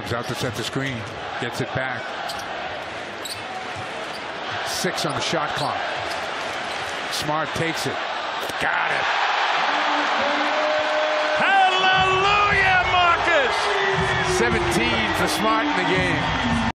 Comes out to set the screen. Gets it back. Six on the shot clock. Smart takes it. Got it. Hallelujah, Marcus! 17 for Smart in the game.